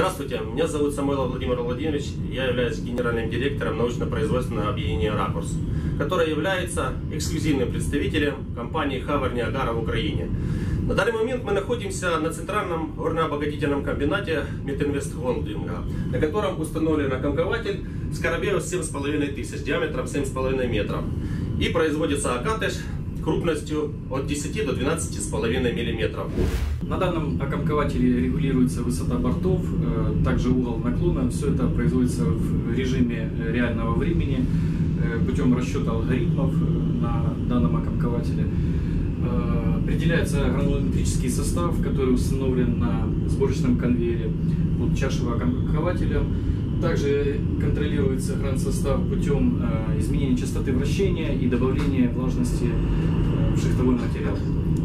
Здравствуйте, меня зовут Самойлов Владимир Владимирович, я являюсь генеральным директором научно-производственного объединения «Ракурс», которое является эксклюзивным представителем компании «Хавар Ниагара» в Украине. На данный момент мы находимся на центральном горно-обогатительном комбинате Метинвест Холдинга, на котором установлен окомкователь Скоробеев 7,5 тысяч, диаметром 7,5 метров. И производится окатыш крупностью от 10 до 12,5 миллиметров. На данном окомкователе регулируется высота бортов, э, также угол наклона. Все это производится в режиме реального времени э, путем расчета алгоритмов э, на данном окомкователе. Определяется гранулометрический состав, который установлен на сборочном конвейере под чашевым окомкователем. Также контролируется гран-состав путем изменения частоты вращения и добавления влажности выпавших того материала.